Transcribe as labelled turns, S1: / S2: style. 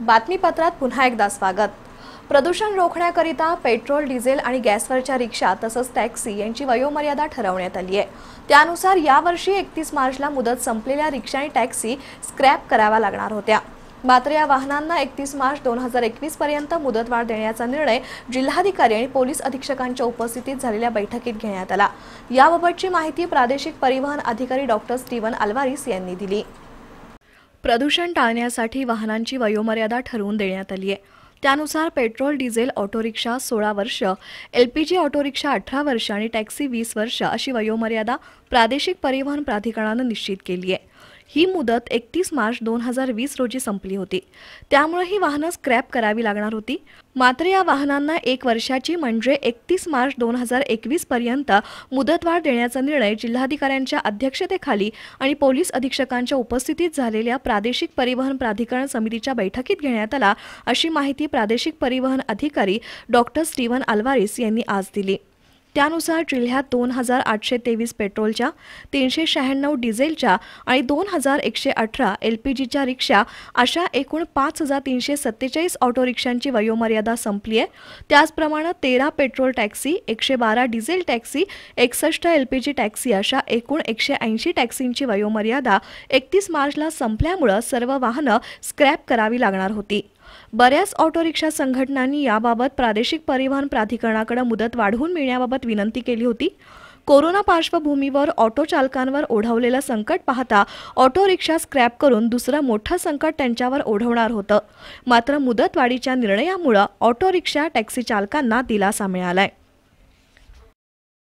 S1: बातमीपत्रात पुन्हा एकदा स्वागत. प्रदूषण रोखण्याकरिता पेट्रोल डिझेल आणि गॅसवरच्या रिक्षा तसंच टॅक्सी यांची वयोमर्यादा ठरवण्यात आली आहे. त्यानुसार यावर्षी एकतीस मार्चला मुदत संपलेल्या रिक्षा आणि टॅक्सी स्क्रॅप कराव्या लागणार होत्या. मात्र या वाहनांना एकतीस मार्च दोन हजार एकवीस पर्यंत मुदतवाढ देण्याचा निर्णय जिल्हाधिकारी आणि पोलीस अधीक्षकांच्या उपस्थितीत झालेल्या बैठकीत घेण्यात आला. याबाबतची माहिती प्रादेशिक परिवहन अधिकारी डॉक्टर स्टीवन अल्वारिस यांनी दिली. प्रदूषण टाळण्यासाठी वाहनांची वयोमर्यादा ठरवून देण्यात आली आहे. त्यानुसार पेट्रोल डिझेल ऑटो रिक्षा सोळा वर्ष L P G auto rickshaw अठरा वर्ष आणि टॅक्सी वीस वर्ष अशी वयोमर्यादा प्रादेशिक परिवहन प्राधिकरणानं निश्चित केली आहे. ही मुदत एकतीस मार्च दोन हजार वीस रोजी संपली होती. त्यामुळे ही वाहनं स्क्रॅप करावी लागणार होती. मात्र या वाहनांना एक वर्षाची म्हणजे एकतीस मार्च दोन हजार एकवीस पर्यंत मुदतवाढ देण्याचा निर्णय जिल्हाधिकाऱ्यांच्या अध्यक्षतेखाली आणि पोलीस अधीक्षकांच्या उपस्थितीत झालेल्या प्रादेशिक परिवहन प्राधिकरण समितीच्या बैठकीत घेण्यात आला अशी माहिती प्रादेशिक परिवहन अधिकारी डॉक्टर स्टीवन अल्वारिस यांनी आज दिली. त्यानुसार जिल्ह्यात दोन हजार आठशे तेवीस पेट्रोलच्या तीनशे शहाण्णव डिझेलच्या आणि दोन हजार एकशे अठरा एल पी जीच्या रिक्षा अशा एकूण पाच हजार तीनशे सत्तेचाळीस ऑटो रिक्षांची वयोमर्यादा संपली आहे. त्याचप्रमाणे तेरा पेट्रोल टॅक्सी एकशे बारा डिझेल टॅक्सी एकसष्ट एल पी जी टॅक्सी अशा एकूण एकशे ऐंशी टॅक्सींची वयोमर्यादा एकतीस मार्चला संपल्यामुळं सर्व वाहनं स्क्रॅप करावी लागणार होती. बऱ्याच ऑटो रिक्षा संघटनांनी याबाबत प्रादेशिक परिवहन प्राधिकरणाकडे मुदत वाढवून मिळण्याबाबत विनंती केली होती. कोरोना पार्श्वभूमीवर ऑटो चालकांवर ओढवलेलं संकट पाहता ऑटो रिक्षा स्क्रॅप करून दुसरं मोठं संकट त्यांच्यावर ओढवणार होतं. मात्र मुदतवाढीच्या निर्णयामुळं ऑटो रिक्षा टॅक्सी चालकांना दिलासा मिळालाय.